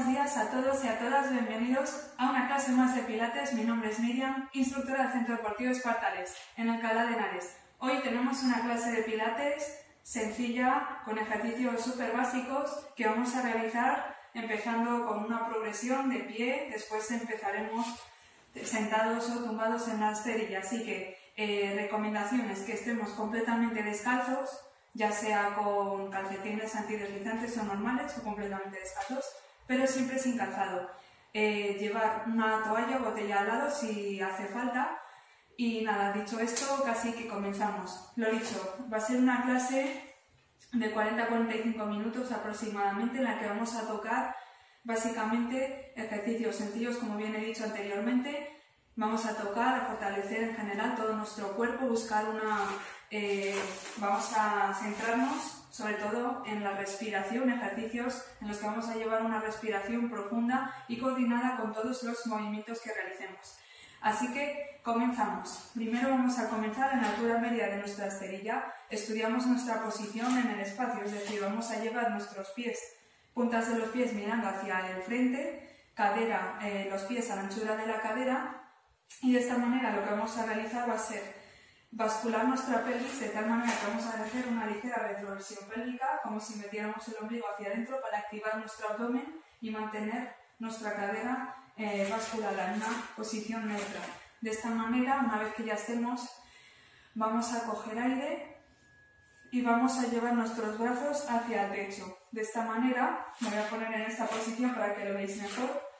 buenos días a todos y a todas. Bienvenidos a una clase más de Pilates. Mi nombre es Miriam, instructora del Centro Deportivo Espartales, en Alcalá de Henares. Hoy tenemos una clase de Pilates sencilla, con ejercicios súper básicos que vamos a realizar empezando con una progresión de pie. Después empezaremos sentados o tumbados en la esterilla. Así que eh, recomendaciones que estemos completamente descalzos, ya sea con calcetines antideslizantes o normales o completamente descalzos pero siempre sin calzado. Eh, llevar una toalla o botella al lado si hace falta. Y nada, dicho esto, casi que comenzamos. Lo dicho, va a ser una clase de 40 a 45 minutos aproximadamente en la que vamos a tocar básicamente ejercicios sencillos, como bien he dicho anteriormente. Vamos a tocar, a fortalecer en general todo nuestro cuerpo, buscar una... Eh, vamos a centrarnos sobre todo en la respiración, ejercicios en los que vamos a llevar una respiración profunda y coordinada con todos los movimientos que realicemos. Así que comenzamos. Primero vamos a comenzar en la altura media de nuestra esterilla. Estudiamos nuestra posición en el espacio, es decir, vamos a llevar nuestros pies, puntas de los pies mirando hacia el frente, cadera, eh, los pies a la anchura de la cadera y de esta manera lo que vamos a realizar va a ser bascular nuestra pelvis de tal manera que vamos a hacer una ligera retroversión pélvica, como si metiéramos el ombligo hacia adentro para activar nuestro abdomen y mantener nuestra cadera eh, basculada en una posición neutra. De esta manera, una vez que ya estemos, vamos a coger aire y vamos a llevar nuestros brazos hacia el techo. De esta manera, me voy a poner en esta posición para que lo veáis mejor,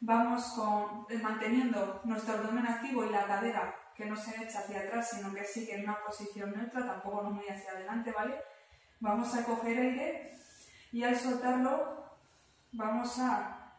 vamos con, eh, manteniendo nuestro abdomen activo y la cadera que no se echa hacia atrás, sino que sigue en una posición neutra, tampoco no muy hacia adelante, ¿vale? Vamos a coger aire y al soltarlo vamos a,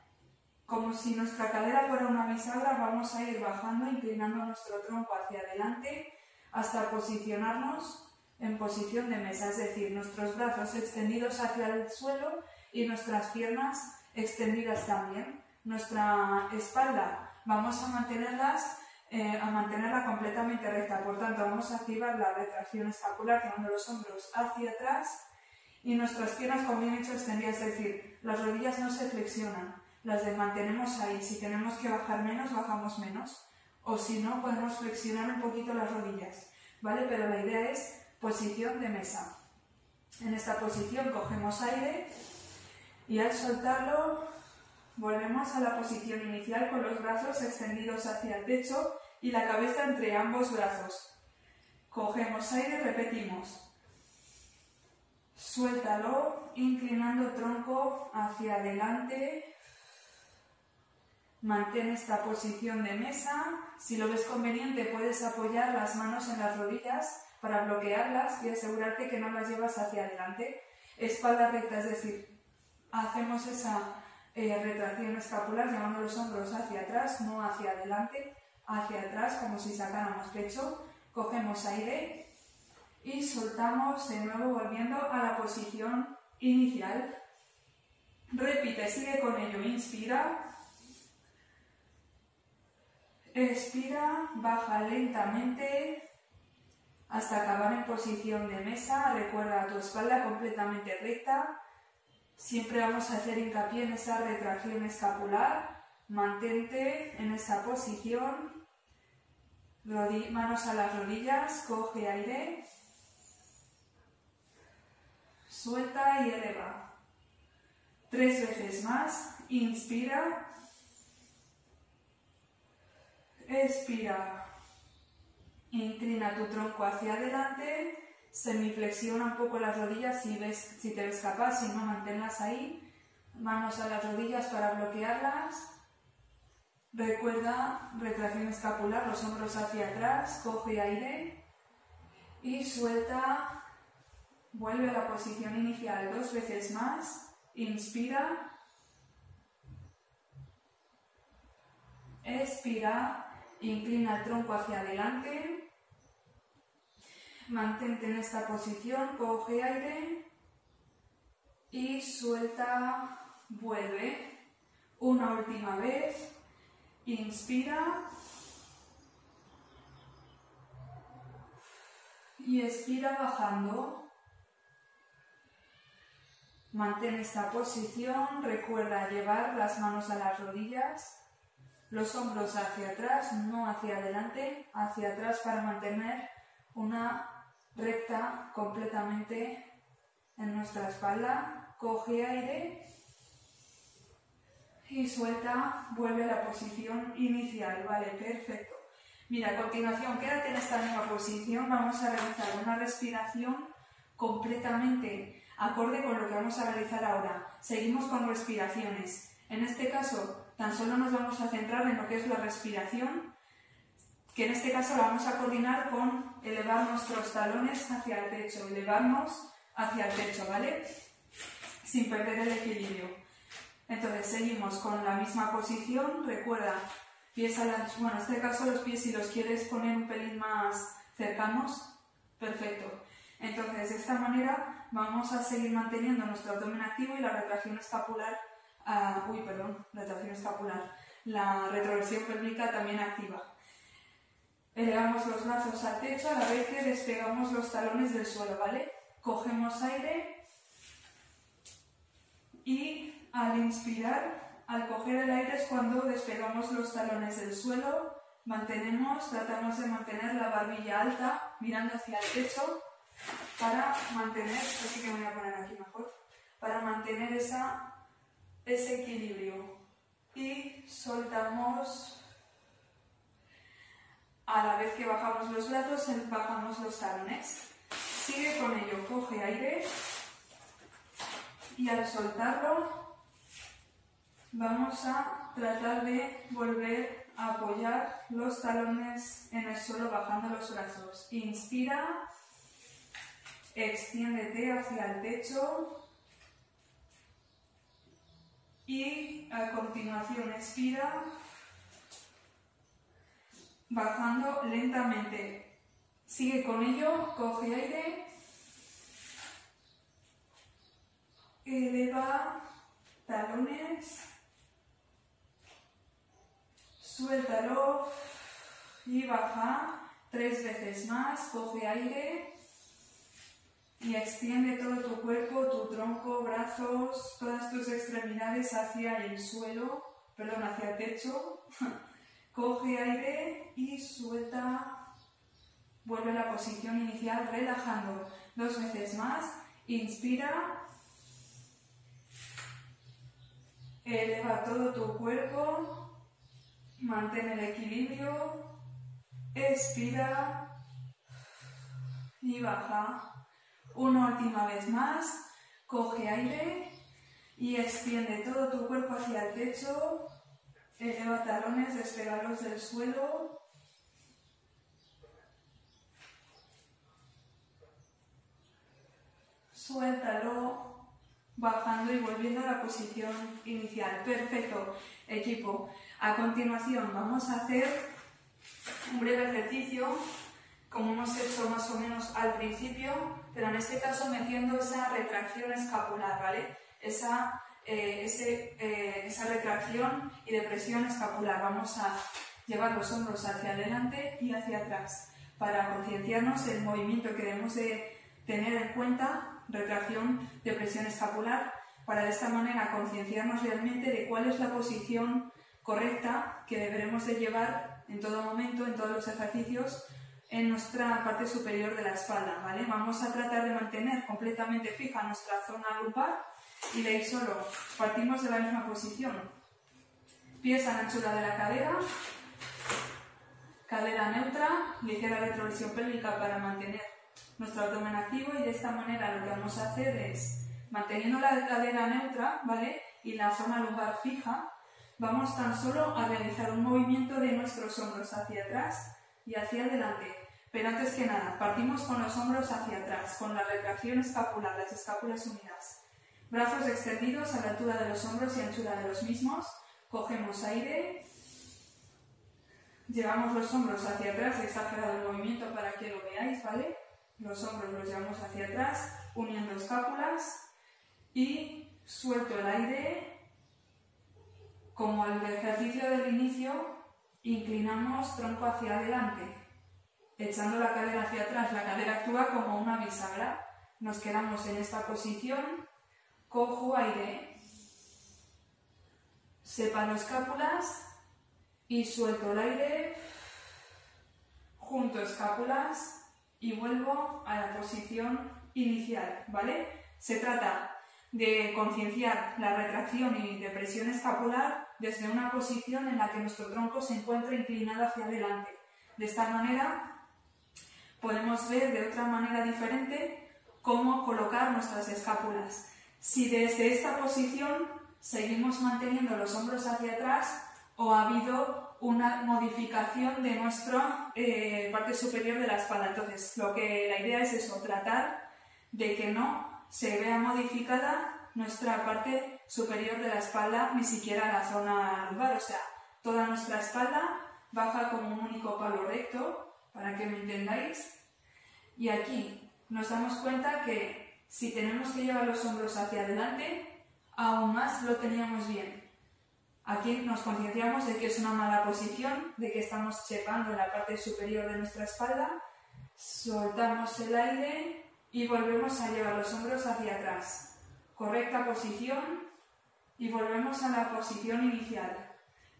como si nuestra cadera fuera una bisagra, vamos a ir bajando, inclinando nuestro tronco hacia adelante hasta posicionarnos en posición de mesa, es decir, nuestros brazos extendidos hacia el suelo y nuestras piernas extendidas también. Nuestra espalda vamos a mantenerlas eh, a mantenerla completamente recta. Por tanto, vamos a activar la retracción escapular, llevando los hombros hacia atrás y nuestras piernas, como bien hecho, extendidas. Es decir, las rodillas no se flexionan, las mantenemos ahí. Si tenemos que bajar menos, bajamos menos. O si no, podemos flexionar un poquito las rodillas. ¿Vale? Pero la idea es posición de mesa. En esta posición cogemos aire y al soltarlo Volvemos a la posición inicial con los brazos extendidos hacia el techo y la cabeza entre ambos brazos. Cogemos aire, repetimos. Suéltalo, inclinando el tronco hacia adelante. Mantén esta posición de mesa. Si lo ves conveniente, puedes apoyar las manos en las rodillas para bloquearlas y asegurarte que no las llevas hacia adelante. Espalda recta, es decir, hacemos esa eh, retracción escapular, llevando los hombros hacia atrás, no hacia adelante, hacia atrás, como si sacáramos pecho. Cogemos aire y soltamos de nuevo volviendo a la posición inicial. Repite, sigue con ello. Inspira. Expira, baja lentamente hasta acabar en posición de mesa. Recuerda tu espalda completamente recta. Siempre vamos a hacer hincapié en esa retracción escapular. Mantente en esa posición. manos a las rodillas, coge aire. Suelta y eleva. Tres veces más. Inspira. Expira. Inclina tu tronco hacia adelante semiflexiona un poco las rodillas si, ves, si te ves capaz, si no, manténlas ahí. Manos a las rodillas para bloquearlas. Recuerda retracción escapular, los hombros hacia atrás, coge aire y suelta. Vuelve a la posición inicial dos veces más. Inspira. Expira. Inclina el tronco hacia adelante. Mantente en esta posición, coge aire y suelta, vuelve. Una última vez, inspira y expira bajando. Mantén esta posición, recuerda llevar las manos a las rodillas, los hombros hacia atrás, no hacia adelante, hacia atrás para mantener una recta completamente en nuestra espalda. Coge aire y suelta, vuelve a la posición inicial, vale, perfecto. Mira, a continuación, quédate en esta misma posición, vamos a realizar una respiración completamente acorde con lo que vamos a realizar ahora. Seguimos con respiraciones. En este caso, tan solo nos vamos a centrar en lo que es la respiración, que en este caso la vamos a coordinar con elevar nuestros talones hacia el techo, elevarnos hacia el techo, ¿vale? Sin perder el equilibrio. Entonces seguimos con la misma posición, recuerda, pies a la, bueno, en este caso los pies si los quieres poner un pelín más cercanos, perfecto. Entonces de esta manera vamos a seguir manteniendo nuestro abdomen activo y la retracción escapular, uh, uy, perdón, retracción escapular, la retroversión pélvica también activa. Elevamos los brazos al techo a la vez que despegamos los talones del suelo, ¿vale? Cogemos aire y al inspirar, al coger el aire es cuando despegamos los talones del suelo, mantenemos, tratamos de mantener la barbilla alta, mirando hacia el techo, para mantener, así que me voy a poner aquí mejor, para mantener esa, ese equilibrio. Y soltamos, a la vez que bajamos los brazos, bajamos los talones. Sigue con ello, coge aire y al soltarlo vamos a tratar de volver a apoyar los talones en el suelo bajando los brazos. Inspira extiéndete hacia el techo y a continuación expira bajando lentamente. Sigue con ello, coge aire, eleva talones, suéltalo y baja tres veces más, coge aire y extiende todo tu cuerpo, tu tronco, brazos, todas tus extremidades hacia el suelo, perdón, hacia el techo. Coge aire y suelta. Vuelve a la posición inicial relajando. Dos veces más. Inspira. Eleva todo tu cuerpo. Mantén el equilibrio. Expira. Y baja. Una última vez más, coge aire y extiende todo tu cuerpo hacia el techo, eleva talones, despegalos del suelo. Suéltalo, bajando y volviendo a la posición inicial. Perfecto, equipo. A continuación vamos a hacer un breve ejercicio como hemos hecho más o menos al principio, pero en este caso metiendo esa retracción escapular, ¿vale? Esa, eh, eh, esa retracción y depresión escapular. Vamos a llevar los hombros hacia adelante y hacia atrás para concienciarnos del movimiento que debemos de tener en cuenta, retracción, depresión escapular, para de esta manera concienciarnos realmente de cuál es la posición correcta que deberemos de llevar en todo momento, en todos los ejercicios, en nuestra parte superior de la espalda, ¿vale? Vamos a tratar de mantener completamente fija nuestra zona lumbar y ahí solo partimos de la misma posición. Pies a la anchura de la cadera, cadera neutra, ligera retroversión pélvica para mantener nuestro abdomen activo y de esta manera lo que vamos a hacer es, manteniendo la cadera neutra, ¿vale? Y la zona lumbar fija, vamos tan solo a realizar un movimiento de nuestros hombros hacia atrás y hacia adelante. Pero antes que nada, partimos con los hombros hacia atrás, con la retracción escapular, las escápulas unidas. Brazos extendidos a la altura de los hombros y anchura de los mismos. Cogemos aire. Llevamos los hombros hacia atrás, exagerado el movimiento para que lo veáis, ¿vale? Los hombros los llevamos hacia atrás, uniendo escápulas. Y suelto el aire. Como el ejercicio del inicio, Inclinamos tronco hacia adelante, echando la cadera hacia atrás. La cadera actúa como una bisagra. Nos quedamos en esta posición, cojo aire, separo escápulas y suelto el aire, junto escápulas y vuelvo a la posición inicial, ¿vale? Se trata de concienciar la retracción y depresión escapular desde una posición en la que nuestro tronco se encuentra inclinado hacia adelante. De esta manera podemos ver de otra manera diferente cómo colocar nuestras escápulas. Si desde esta posición seguimos manteniendo los hombros hacia atrás o ha habido una modificación de nuestra eh, parte superior de la espalda. Entonces, lo que la idea es eso, tratar de que no se vea modificada nuestra parte superior de la espalda, ni siquiera la zona lumbar, o sea, toda nuestra espalda baja como un único palo recto, para que me entendáis. Y aquí nos damos cuenta que si tenemos que llevar los hombros hacia adelante, aún más lo teníamos bien. Aquí nos concienciamos de que es una mala posición, de que estamos chepando en la parte superior de nuestra espalda, soltamos el aire y volvemos a llevar los hombros hacia atrás. Correcta posición y volvemos a la posición inicial.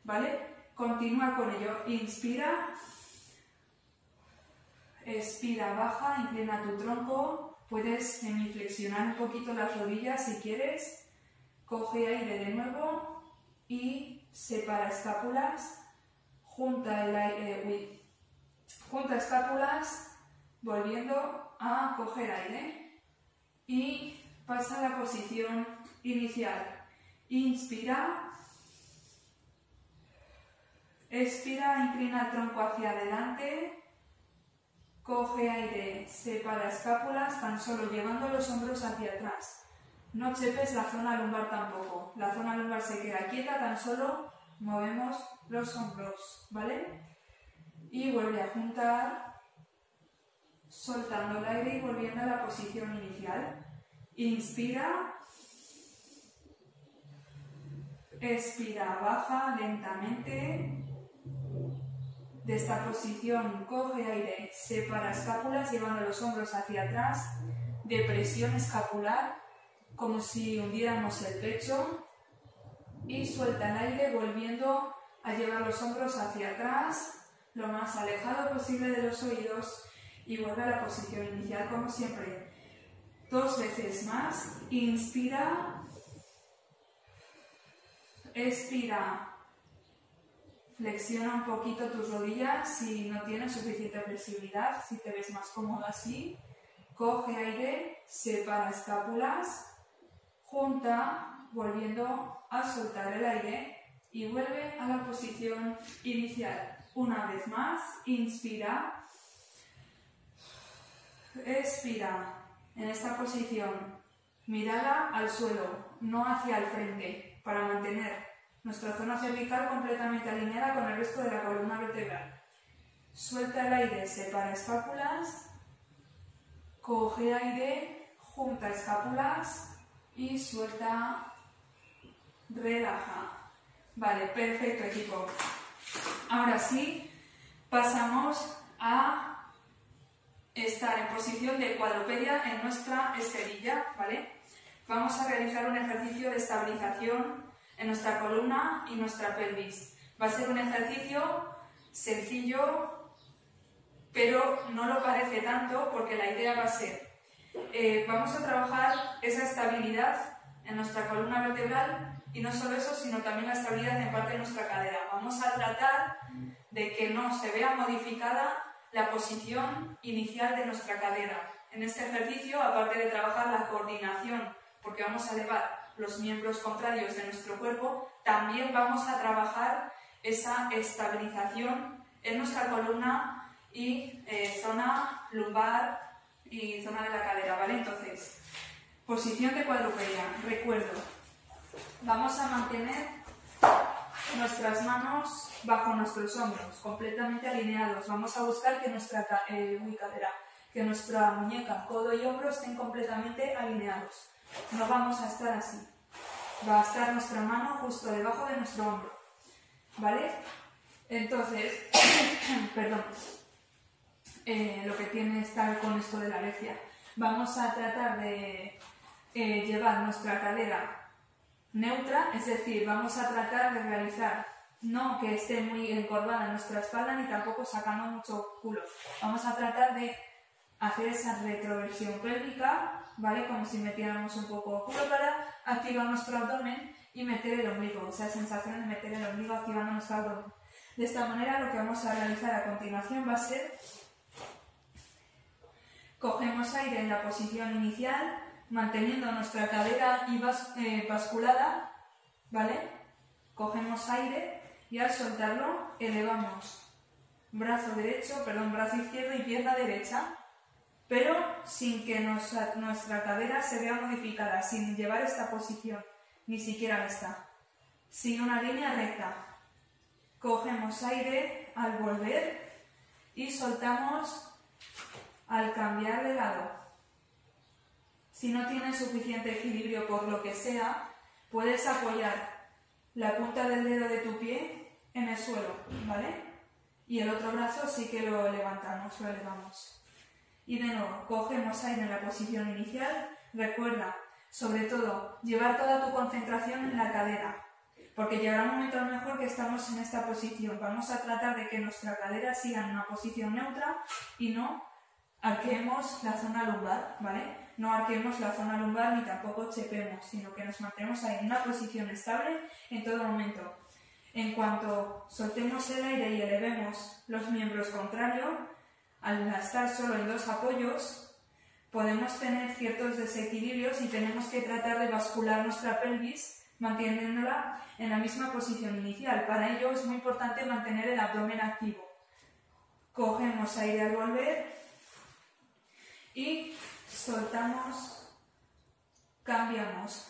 ¿Vale? Continúa con ello. Inspira. Expira, baja, inclina tu tronco. Puedes semiflexionar un poquito las rodillas si quieres. Coge aire de nuevo y separa escápulas. Junta el aire, eh, junta escápulas, volviendo a coger aire y pasa a la posición inicial. Inspira, expira, inclina el tronco hacia adelante, coge aire, separa escápulas, tan solo llevando los hombros hacia atrás. No chepes la zona lumbar tampoco. La zona lumbar se queda quieta, tan solo movemos los hombros, ¿vale? Y vuelve a juntar soltando el aire y volviendo a la posición inicial. Inspira. Expira, baja lentamente. De esta posición coge aire, separa escápulas llevando los hombros hacia atrás. Depresión escapular, como si hundiéramos el pecho. Y suelta el aire volviendo a llevar los hombros hacia atrás, lo más alejado posible de los oídos y vuelve a la posición inicial como siempre. Dos veces más. Inspira. Expira. Flexiona un poquito tus rodillas si no tienes suficiente flexibilidad, si te ves más cómodo así. Coge aire, separa escápulas, junta, volviendo a soltar el aire y vuelve a la posición inicial. Una vez más, inspira, Expira en esta posición. Mirada al suelo, no hacia el frente, para mantener nuestra zona cervical completamente alineada con el resto de la columna vertebral. Suelta el aire, separa escápulas, coge aire, junta escápulas y suelta, relaja. Vale, perfecto equipo. Ahora sí, pasamos a estar en posición de cuadrupedia en nuestra esterilla, ¿vale? Vamos a realizar un ejercicio de estabilización en nuestra columna y nuestra pelvis. Va a ser un ejercicio sencillo, pero no lo parece tanto porque la idea va a ser, eh, vamos a trabajar esa estabilidad en nuestra columna vertebral y no solo eso, sino también la estabilidad en parte de nuestra cadera. Vamos a tratar de que no se vea modificada la posición inicial de nuestra cadera. En este ejercicio, aparte de trabajar la coordinación, porque vamos a elevar los miembros contrarios de nuestro cuerpo, también vamos a trabajar esa estabilización en nuestra columna y eh, zona lumbar y zona de la cadera, ¿vale? Entonces, posición de cuadrupedia, recuerdo, vamos a mantener nuestras manos bajo nuestros hombros, completamente alineados. Vamos a buscar que nuestra eh, cadera, que nuestra muñeca, codo y hombro estén completamente alineados. No vamos a estar así. Va a estar nuestra mano justo debajo de nuestro hombro. ¿Vale? Entonces, perdón, eh, lo que tiene estar con esto de la alergia. Vamos a tratar de eh, llevar nuestra cadera neutra, es decir, vamos a tratar de realizar no que esté muy encorvada nuestra espalda ni tampoco sacando mucho culo. Vamos a tratar de hacer esa retroversión pélvica, ¿vale? Como si metiéramos un poco culo para activar nuestro abdomen y meter el ombligo, esa sensación de meter el ombligo activando nuestro abdomen. De esta manera lo que vamos a realizar a continuación va a ser cogemos aire en la posición inicial, manteniendo nuestra cadera y eh, basculada, ¿vale? Cogemos aire y al soltarlo elevamos brazo derecho, perdón, brazo izquierdo y pierna derecha, pero sin que nuestra cadera se vea modificada, sin llevar esta posición, ni siquiera esta. Sin una línea recta. Cogemos aire al volver y soltamos al cambiar de lado. Si no tienes suficiente equilibrio por lo que sea, puedes apoyar la punta del dedo de tu pie en el suelo, ¿vale? Y el otro brazo sí que lo levantamos, lo elevamos. Y de nuevo, cogemos aire en la posición inicial. Recuerda, sobre todo, llevar toda tu concentración en la cadera, porque llegará un momento mejor que estamos en esta posición. Vamos a tratar de que nuestra cadera siga en una posición neutra y no arquemos la zona lumbar, ¿vale? no arquemos la zona lumbar ni tampoco chepemos, sino que nos mantenemos ahí en una posición estable en todo momento. En cuanto soltemos el aire y elevemos los miembros contrarios, al estar solo en dos apoyos, podemos tener ciertos desequilibrios y tenemos que tratar de bascular nuestra pelvis manteniéndola en la misma posición inicial. Para ello es muy importante mantener el abdomen activo. Cogemos aire al volver y soltamos, cambiamos.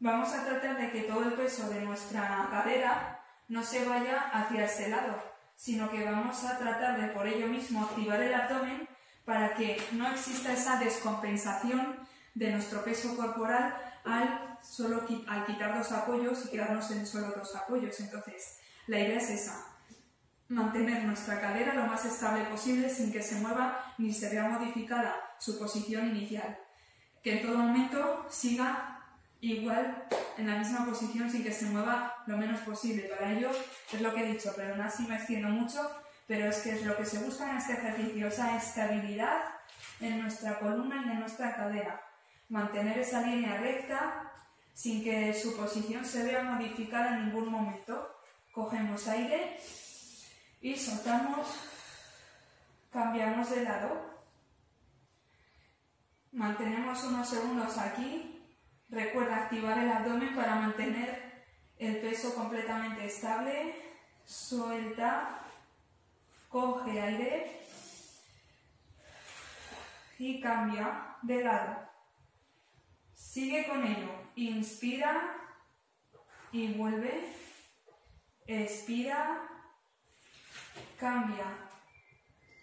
Vamos a tratar de que todo el peso de nuestra cadera no se vaya hacia este lado, sino que vamos a tratar de por ello mismo activar el abdomen para que no exista esa descompensación de nuestro peso corporal al, solo, al quitar dos apoyos y quedarnos en solo dos apoyos. Entonces, la idea es esa, mantener nuestra cadera lo más estable posible sin que se mueva ni se vea modificada su posición inicial. Que en todo momento siga igual en la misma posición sin que se mueva lo menos posible. Para ello es lo que he dicho, pero así me extiendo mucho, pero es que es lo que se busca en este ejercicio, esa estabilidad en nuestra columna y en nuestra cadera. Mantener esa línea recta sin que su posición se vea modificada en ningún momento. Cogemos aire y soltamos, cambiamos de lado, mantenemos unos segundos aquí, recuerda activar el abdomen para mantener el peso completamente estable, suelta, coge aire. Y cambia de lado. Sigue con ello, inspira y vuelve, expira. Cambia.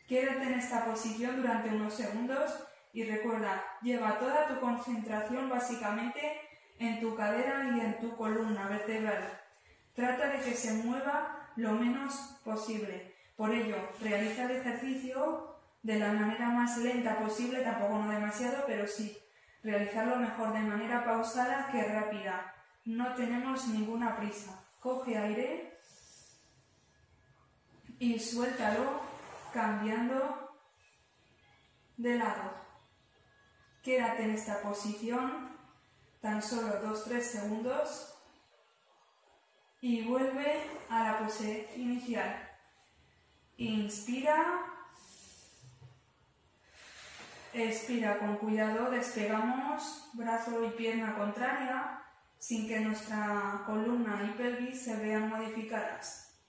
Quédate en esta posición durante unos segundos y recuerda, lleva toda tu concentración básicamente en tu cadera y en tu columna vertebral. Trata de que se mueva lo menos posible. Por ello, realiza el ejercicio de la manera más lenta posible, tampoco no demasiado, pero sí, realizarlo mejor de manera pausada que rápida. No tenemos ninguna prisa. Coge aire y suéltalo cambiando de lado. Quédate en esta posición tan solo 2-3 segundos y vuelve a la pose inicial. Inspira, expira con cuidado, despegamos brazo y pierna contraria sin que nuestra columna y pelvis se vean modificadas.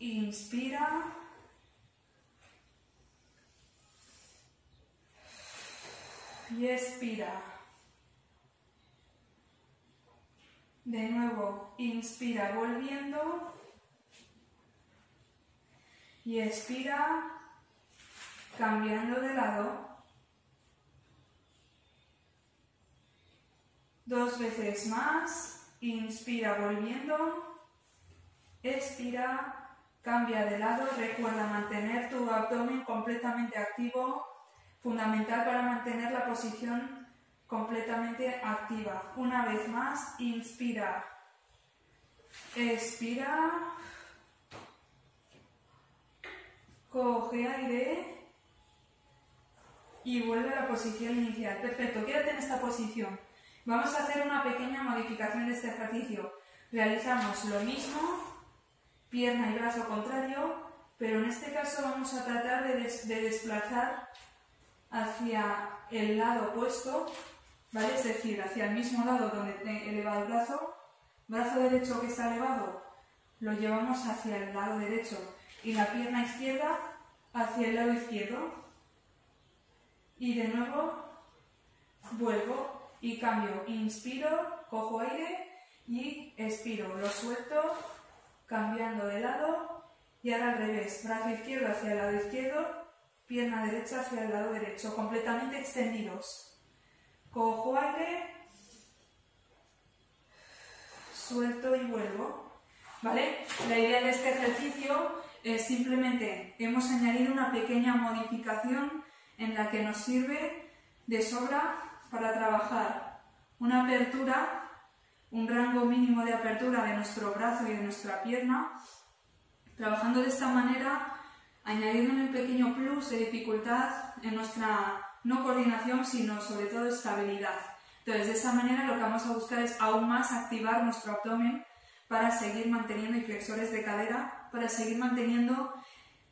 Inspira. Y expira. De nuevo, inspira volviendo. Y expira cambiando de lado. Dos veces más. Inspira volviendo. Expira Cambia de lado, recuerda mantener tu abdomen completamente activo, fundamental para mantener la posición completamente activa. Una vez más, inspira, expira, coge aire y vuelve a la posición inicial. Perfecto, quédate en esta posición. Vamos a hacer una pequeña modificación de este ejercicio. Realizamos lo mismo, pierna y brazo contrario, pero en este caso vamos a tratar de, desplazar hacia el lado opuesto, ¿vale? Es decir, hacia el mismo lado donde he elevado el brazo, brazo derecho que está elevado, lo llevamos hacia el lado derecho y la pierna izquierda hacia el lado izquierdo. Y de nuevo vuelvo y cambio, inspiro, cojo aire y expiro, lo suelto, cambiando de lado y ahora al revés, brazo izquierdo hacia el lado izquierdo, pierna derecha hacia el lado derecho, completamente extendidos. Cojo aire, suelto y vuelvo. ¿Vale? La idea de este ejercicio es simplemente, hemos añadido una pequeña modificación en la que nos sirve de sobra para trabajar una apertura, un rango mínimo de apertura de nuestro brazo y de nuestra pierna Trabajando de esta manera, añadiendo un pequeño plus de dificultad en nuestra no coordinación, sino sobre todo estabilidad. Entonces, de esta manera lo que vamos a buscar es aún más activar nuestro abdomen para seguir manteniendo y flexores de cadera, para seguir manteniendo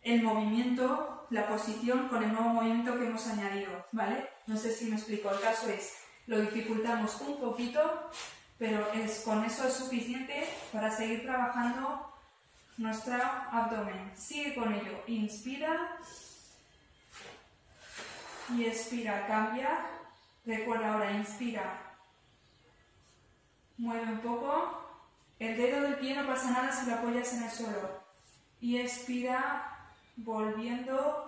el movimiento, la posición con el nuevo movimiento que hemos añadido, ¿vale? No sé si me explico, el caso es, lo dificultamos un poquito, pero es, con eso es suficiente para seguir trabajando nuestro abdomen. Sigue con ello. Inspira y expira. Cambia. Recuerda ahora, inspira. Mueve un poco. El dedo del pie no pasa nada si lo apoyas en el suelo. Y expira volviendo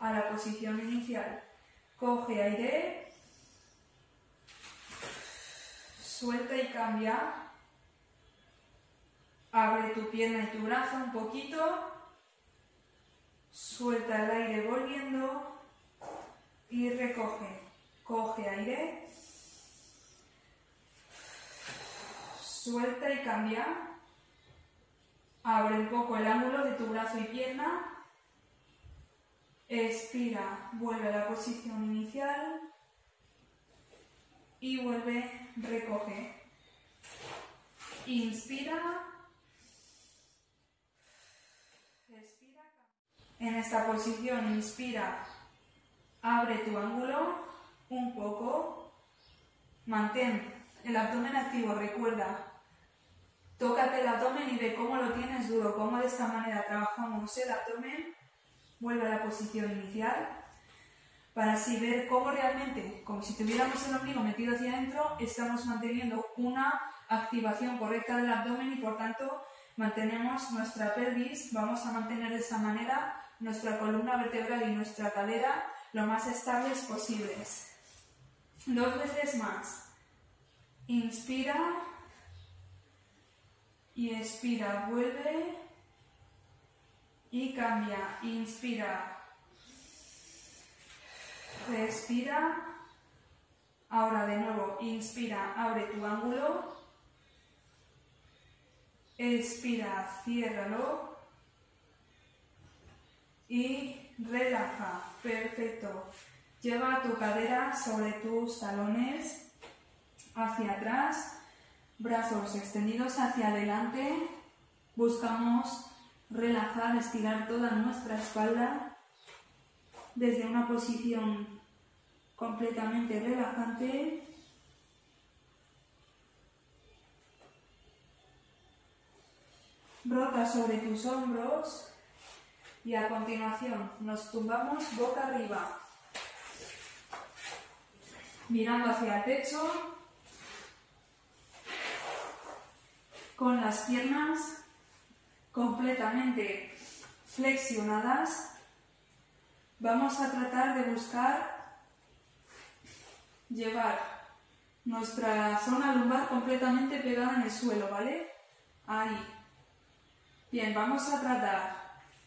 a la posición inicial. Coge aire. Suelta y cambia. Abre tu pierna y tu brazo un poquito. Suelta el aire volviendo. Y recoge. Coge aire. Suelta y cambia. Abre un poco el ángulo de tu brazo y pierna. Expira, vuelve a la posición inicial. Y vuelve, recoge. Inspira. En esta posición inspira, abre tu ángulo un poco, mantén el abdomen activo, recuerda, tócate el abdomen y ve cómo lo tienes duro, cómo de esta manera trabajamos el abdomen, vuelve a la posición inicial, para así ver cómo realmente, como si tuviéramos el ombligo metido hacia adentro, estamos manteniendo una activación correcta del abdomen y por tanto mantenemos nuestra pelvis, vamos a mantener de esa manera nuestra columna vertebral y nuestra cadera lo más estables posibles. Dos veces más. Inspira y expira. Vuelve y cambia. Inspira. Respira. Ahora de nuevo, inspira, abre tu ángulo. Expira, ciérralo y relaja. Perfecto. Lleva tu cadera sobre tus talones hacia atrás, brazos extendidos hacia adelante. Buscamos relajar, estirar toda nuestra espalda desde una posición completamente relajante. Rota sobre tus hombros y a continuación nos tumbamos boca arriba, mirando hacia el techo, con las piernas completamente flexionadas. Vamos a tratar de buscar llevar nuestra zona lumbar completamente pegada en el suelo, ¿vale? Ahí. Bien, vamos a tratar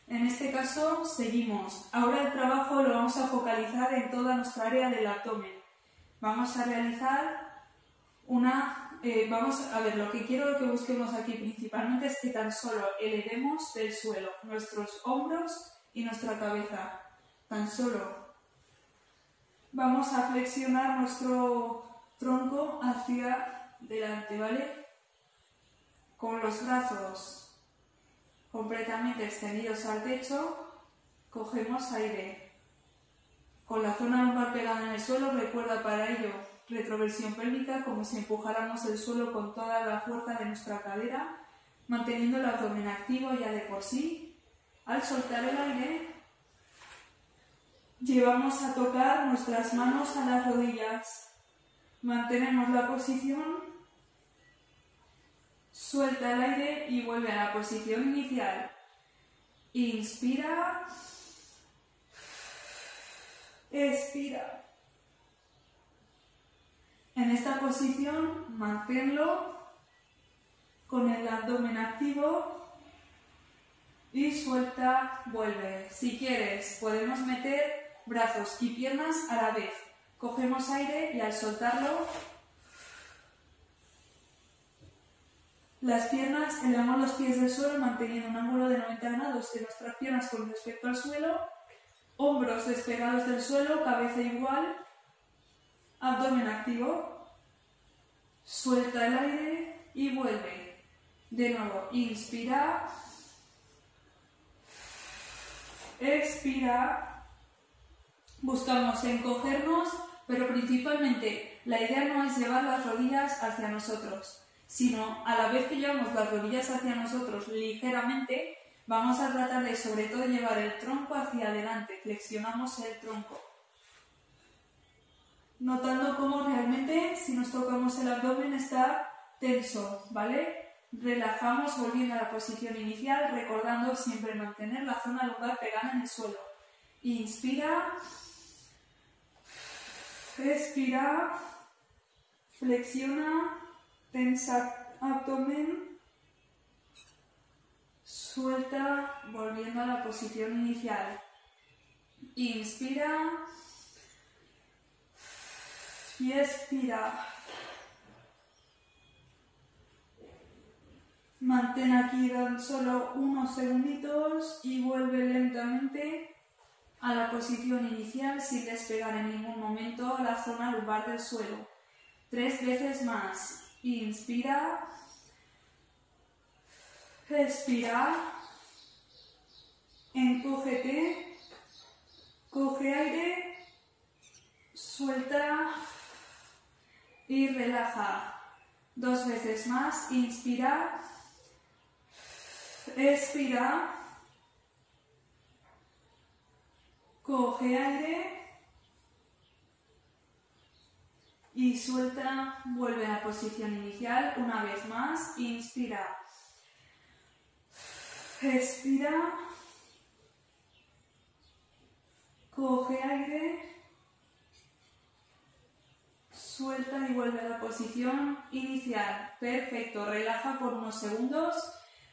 En este caso seguimos. Ahora el trabajo lo vamos a focalizar en toda nuestra área del abdomen. Vamos a realizar una... Eh, vamos a ver, lo que quiero que busquemos aquí principalmente es que tan solo elevemos del suelo nuestros hombros y nuestra cabeza. Tan solo vamos a flexionar nuestro tronco hacia delante, ¿vale? Con los brazos completamente extendidos al techo, cogemos aire. Con la zona lumbar pegada en el suelo, recuerda para ello retroversión pélvica, como si empujáramos el suelo con toda la fuerza de nuestra cadera, manteniendo el abdomen activo ya de por sí. Al soltar el aire, Llevamos a tocar nuestras manos a las rodillas. Mantenemos la posición. Suelta el aire y vuelve a la posición inicial. Inspira. Expira. En esta posición manténlo con el abdomen activo y suelta, vuelve. Si quieres, podemos meter brazos y piernas a la vez. Cogemos aire y al soltarlo, las piernas, elevamos los pies del suelo manteniendo un ángulo de 90 grados de nuestras piernas con respecto al suelo, hombros despegados del suelo, cabeza igual, abdomen activo, suelta el aire y vuelve. De nuevo, inspira, expira, Buscamos encogernos, pero principalmente la idea no es llevar las rodillas hacia nosotros, sino a la vez que llevamos las rodillas hacia nosotros ligeramente, vamos a tratar de sobre todo llevar el tronco hacia adelante, flexionamos el tronco. Notando cómo realmente si nos tocamos el abdomen está tenso, ¿vale? Relajamos volviendo a la posición inicial, recordando siempre mantener la zona lumbar pegada en el suelo. Inspira. Respira, flexiona, tensa abdomen, suelta volviendo a la posición inicial. Inspira y expira. Mantén aquí solo unos segunditos y vuelve lentamente a la posición inicial sin despegar en ningún momento la zona lumbar del suelo. Tres veces más. Inspira. Respira. Encógete. Coge aire. Suelta. Y relaja. Dos veces más. Inspira. Expira. Coge aire y suelta, vuelve a la posición inicial una vez más, inspira, expira, coge aire, suelta y vuelve a la posición inicial. Perfecto, relaja por unos segundos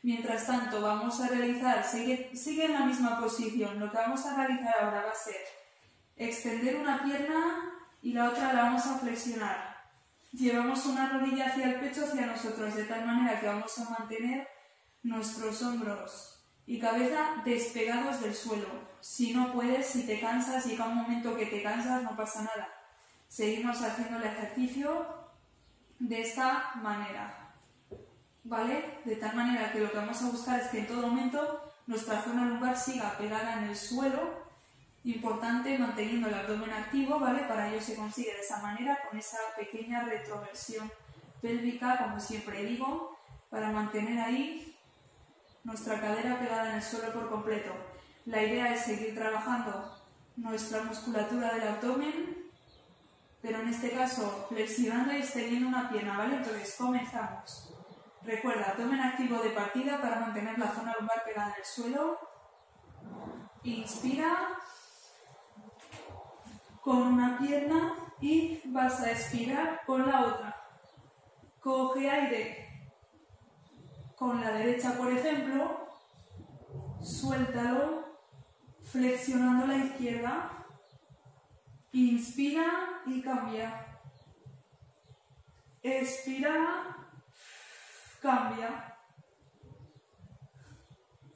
Mientras tanto, vamos a realizar, sigue, en la misma posición. Lo que vamos a realizar ahora va a ser extender una pierna y la otra la vamos a flexionar. Llevamos una rodilla hacia el pecho, hacia nosotros, de tal manera que vamos a mantener nuestros hombros y cabeza despegados del suelo. Si no puedes, si te cansas, llega un momento que te cansas, no pasa nada. Seguimos haciendo el ejercicio de esta manera. ¿vale? De tal manera que lo que vamos a buscar es que en todo momento nuestra zona lumbar siga pegada en el suelo, importante manteniendo el abdomen activo, ¿vale? Para ello se consigue de esa manera, con esa pequeña retroversión pélvica, como siempre digo, para mantener ahí nuestra cadera pegada en el suelo por completo. La idea es seguir trabajando nuestra musculatura del abdomen, pero en este caso flexionando y extendiendo una pierna, ¿vale? Entonces comenzamos. Recuerda, abdomen activo de partida para mantener la zona lumbar pegada en el suelo. Inspira con una pierna y vas a expirar con la otra. Coge aire con la derecha, por ejemplo. suéltalo, flexionando la izquierda. Inspira y cambia. Expira, cambia.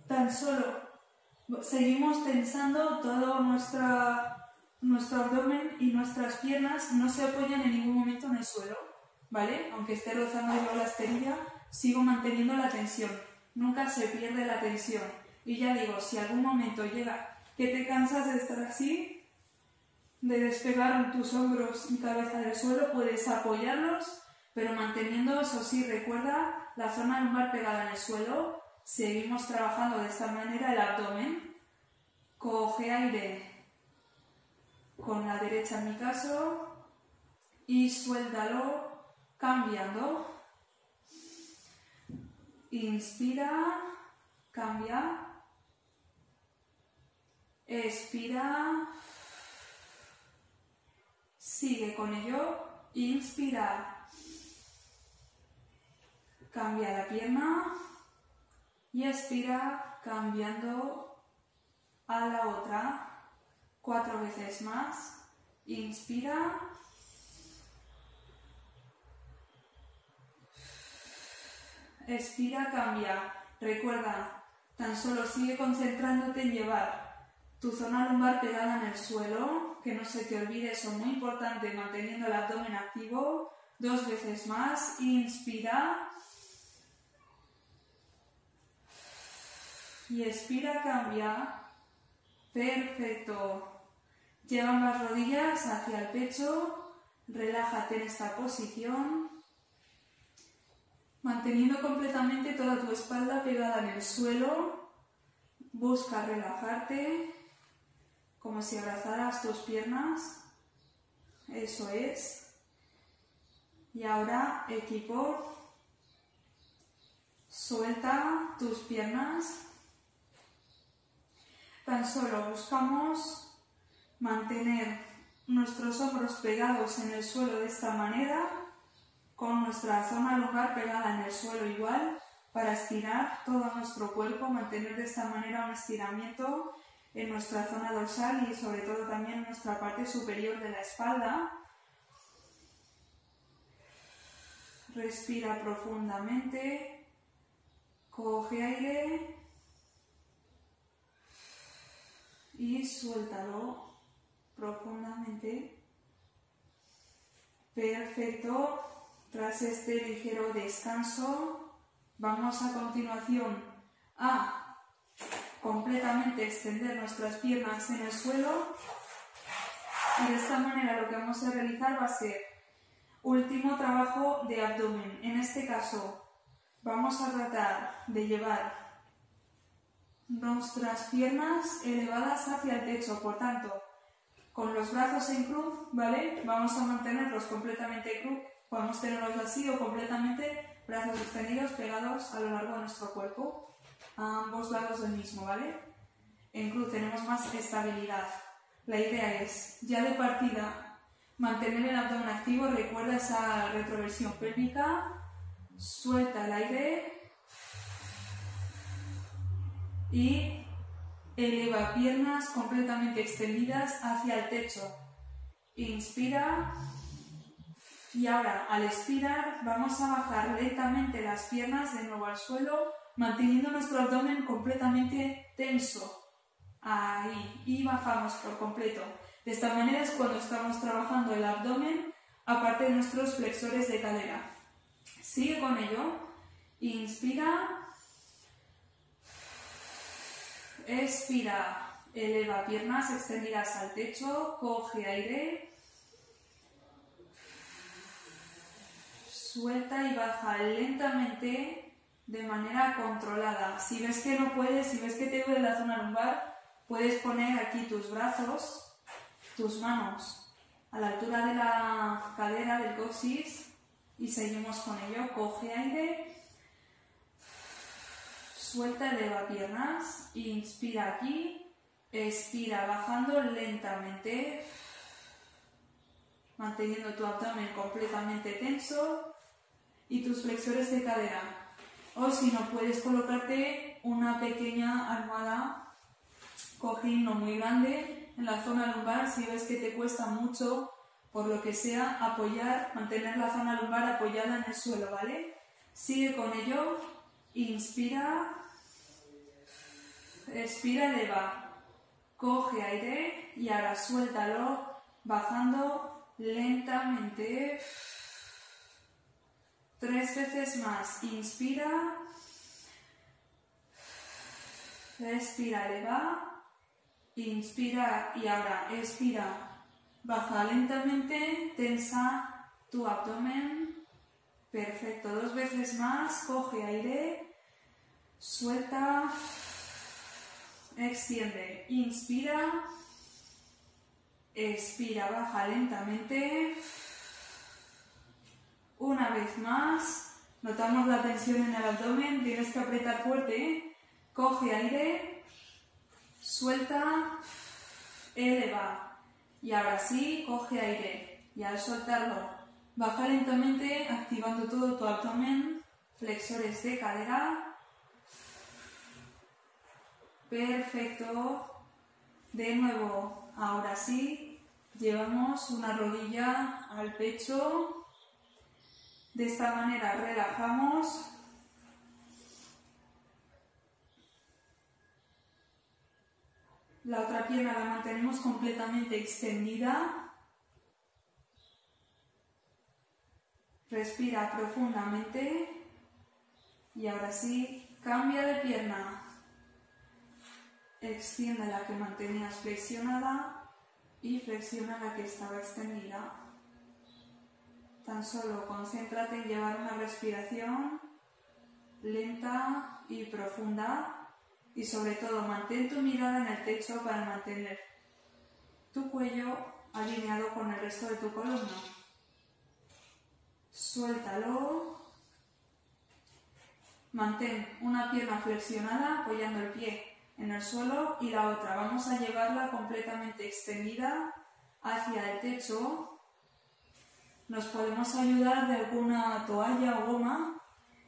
Tan solo seguimos tensando todo nuestra, nuestro abdomen y nuestras piernas no se apoyan en ningún momento en el suelo, ¿vale? Aunque esté rozando yo la esterilla, sigo manteniendo la tensión. Nunca se pierde la tensión. Y ya digo, si algún momento llega que te cansas de estar así, de despegar tus hombros y cabeza del suelo, puedes apoyarlos, pero manteniendo, eso sí, recuerda la zona lumbar pegada en el suelo. Seguimos trabajando de esta manera el abdomen. Coge aire con la derecha en mi caso y suéltalo cambiando. Inspira, cambia. Expira. Sigue con ello. Inspira. Cambia la pierna. Y expira cambiando a la otra. Cuatro veces más. Inspira. Expira, cambia. Recuerda, tan solo sigue concentrándote en llevar tu zona lumbar pegada en el suelo, que no se te olvide, eso muy importante, manteniendo el abdomen activo. Dos veces más, inspira. Y expira, cambia. Perfecto. Lleva las rodillas hacia el pecho. Relájate en esta posición. Manteniendo completamente toda tu espalda pegada en el suelo. Busca relajarte como si abrazaras tus piernas. Eso es. Y ahora, equipo, suelta tus piernas. Tan solo buscamos mantener nuestros hombros pegados en el suelo de esta manera, con nuestra zona lumbar pegada en el suelo igual, para estirar todo nuestro cuerpo, mantener de esta manera un estiramiento en nuestra zona dorsal y sobre todo también en nuestra parte superior de la espalda. Respira profundamente, coge aire y suéltalo profundamente. Perfecto. Tras este ligero descanso, vamos a continuación a completamente extender nuestras piernas en el suelo y de esta manera lo que vamos a realizar va a ser último trabajo de abdomen. En este caso vamos a tratar de llevar nuestras piernas elevadas hacia el techo, por tanto, con los brazos en cruz, ¿vale? Vamos a mantenerlos completamente cruz, podemos tenerlos así o completamente brazos extendidos pegados a lo largo de nuestro cuerpo a ambos lados del mismo, ¿vale? En cruz tenemos más estabilidad. La idea es, ya de partida, mantener el abdomen activo, recuerda esa retroversión pélvica, suelta el aire y eleva piernas completamente extendidas hacia el techo. Inspira y ahora al expirar vamos a bajar lentamente las piernas de nuevo al suelo manteniendo nuestro abdomen completamente tenso. Ahí, y bajamos por completo. De esta manera es cuando estamos trabajando el abdomen, aparte de nuestros flexores de cadera. Sigue con ello. Inspira. Expira. Eleva piernas extendidas al techo. Coge aire. Suelta y baja lentamente de manera controlada. Si ves que no puedes, si ves que te duele la zona lumbar, puedes poner aquí tus brazos, tus manos a la altura de la cadera del coxis y seguimos con ello. Coge aire, suelta, eleva piernas, inspira aquí, expira bajando lentamente, manteniendo tu abdomen completamente tenso y tus flexores de cadera o si no puedes colocarte una pequeña almohada cojín no muy grande en la zona lumbar si ves que te cuesta mucho por lo que sea apoyar, mantener la zona lumbar apoyada en el suelo, ¿vale? Sigue con ello, inspira, expira, eleva, coge aire y ahora suéltalo bajando lentamente. Tres veces más, inspira, expira, eleva, inspira y ahora expira. Baja lentamente, tensa tu abdomen. Perfecto, dos veces más, coge aire, suelta, extiende, inspira, expira, baja lentamente. Una vez más, notamos la tensión en el abdomen, tienes que apretar fuerte, coge aire, suelta, eleva, y ahora sí, coge aire y al soltarlo, baja lentamente activando todo tu abdomen, flexores de cadera. Perfecto. De nuevo, ahora sí, llevamos una rodilla al pecho. De esta manera relajamos La otra pierna la mantenemos completamente extendida. Respira profundamente. Y ahora sí, cambia de pierna. Extiende la que mantenías flexionada y flexiona la que estaba extendida. Tan solo concéntrate en llevar una respiración lenta y profunda y sobre todo mantén tu mirada en el techo para mantener tu cuello alineado con el resto de tu columna. Suéltalo. Mantén una pierna flexionada apoyando el pie en el suelo y la otra. Vamos a llevarla completamente extendida hacia el techo. Nos podemos ayudar de alguna toalla o goma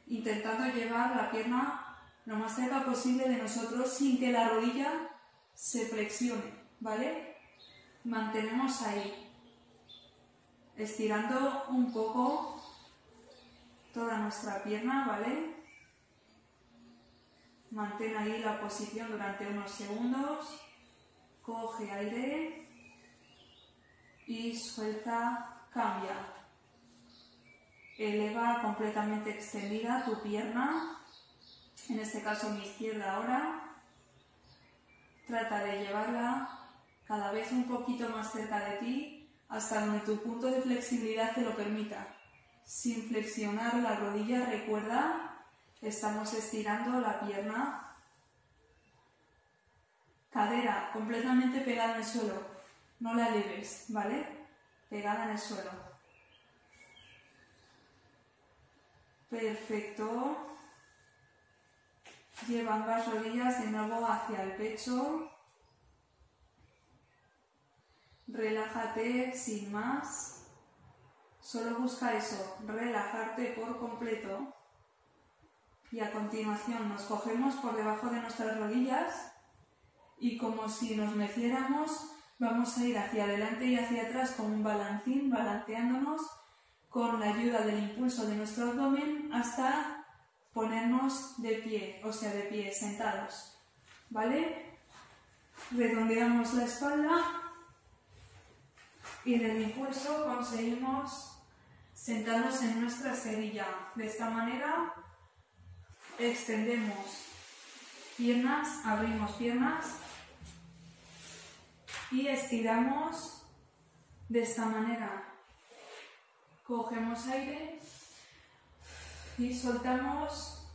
intentando llevar la pierna lo más cerca posible de nosotros sin que la rodilla se flexione, ¿vale? Mantenemos ahí, estirando un poco toda nuestra pierna, ¿vale? Mantén ahí la posición durante unos segundos, coge aire y suelta, cambia. Eleva completamente extendida tu pierna en este caso mi izquierda ahora, trata de llevarla cada vez un poquito más cerca de ti hasta donde tu punto de flexibilidad te lo permita. Sin flexionar la rodilla, recuerda, estamos estirando la pierna, cadera completamente pegada en el suelo, no la leves, ¿vale? Pegada en el suelo. Perfecto. Lleva ambas rodillas de nuevo hacia el pecho. Relájate sin más. Solo busca eso, relajarte por completo. Y a continuación nos cogemos por debajo de nuestras rodillas y como si nos meciéramos, vamos a ir hacia adelante y hacia atrás con un balancín, balanceándonos con la ayuda del impulso de nuestro abdomen hasta ponernos de pie, o sea, de pie, sentados. ¿Vale? Redondeamos la espalda y del impulso conseguimos sentarnos en nuestra cerilla. De esta manera extendemos piernas, abrimos piernas y estiramos de esta manera. Cogemos aire y soltamos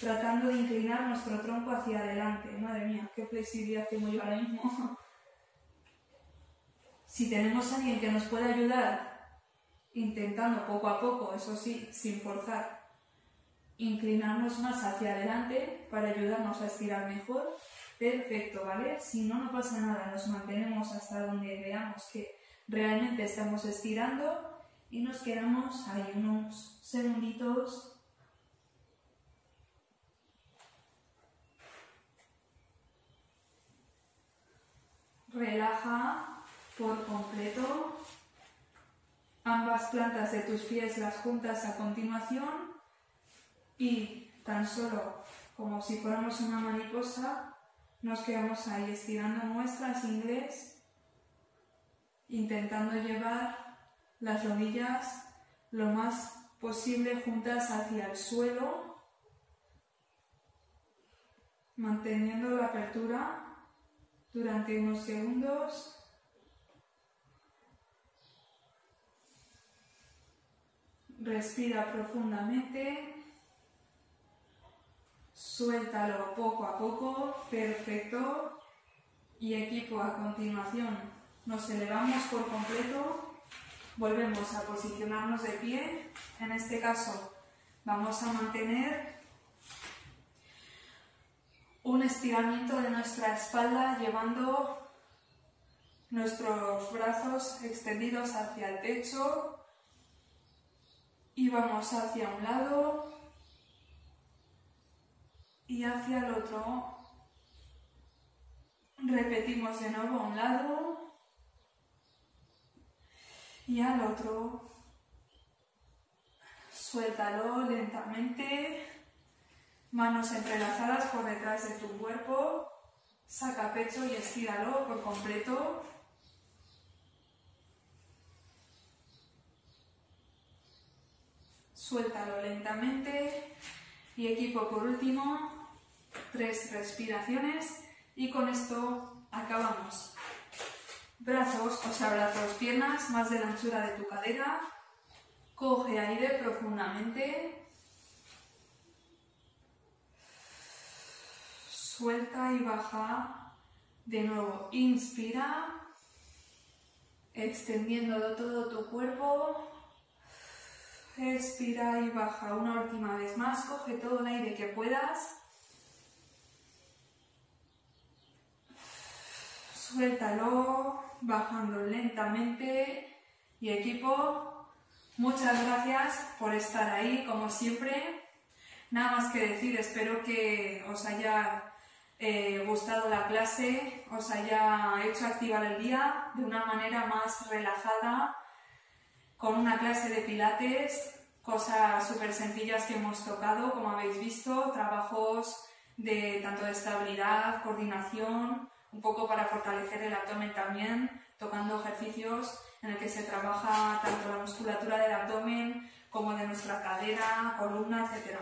tratando de inclinar nuestro tronco hacia adelante. Madre mía, qué flexibilidad tengo yo ahora mismo. si tenemos a alguien que nos pueda ayudar, intentando poco a poco, eso sí, sin forzar, inclinarnos más hacia adelante para ayudarnos a estirar mejor. Perfecto, ¿vale? Si no, no pasa nada, nos mantenemos hasta donde veamos que realmente estamos estirando y nos quedamos ahí unos segunditos relaja por completo ambas plantas de tus pies las juntas a continuación y tan solo como si fuéramos una mariposa, nos quedamos ahí estirando nuestras ingles, intentando llevar las rodillas lo más posible juntas hacia el suelo, manteniendo la apertura durante unos segundos. Respira profundamente. Suéltalo poco a poco. Perfecto. Y equipo a continuación. Nos elevamos por completo. Volvemos a posicionarnos de pie. En este caso vamos a mantener un estiramiento de nuestra espalda llevando nuestros brazos extendidos hacia el techo y vamos hacia un lado y hacia el otro. Repetimos de nuevo a un lado y al otro. Suéltalo lentamente. Manos entrelazadas por detrás de tu cuerpo. Saca pecho y estíralo por completo. Suéltalo lentamente. Y equipo por último. Tres respiraciones. Y con esto acabamos. Brazos, o sea, brazos, piernas más de la anchura de tu cadera. Coge aire profundamente. Suelta y baja. De nuevo, inspira. Extendiendo todo tu cuerpo. Expira y baja una última vez más. Coge todo el aire que puedas. Suéltalo, bajando lentamente. Y equipo, muchas gracias por estar ahí, como siempre. Nada más que decir, espero que os haya eh, gustado la clase, os haya hecho activar el día de una manera más relajada, con una clase de pilates, cosas súper sencillas que hemos tocado, como habéis visto, trabajos de tanto de estabilidad, coordinación, un poco para fortalecer el abdomen también, tocando ejercicios en el que se trabaja tanto la musculatura del abdomen como de nuestra cadera, columna, etc.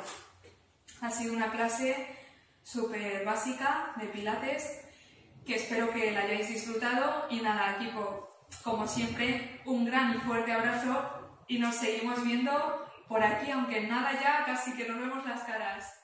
Ha sido una clase súper básica de pilates que espero que la hayáis disfrutado y nada, equipo, como siempre, un gran y fuerte abrazo y nos seguimos viendo por aquí, aunque nada ya, casi que nos vemos las caras.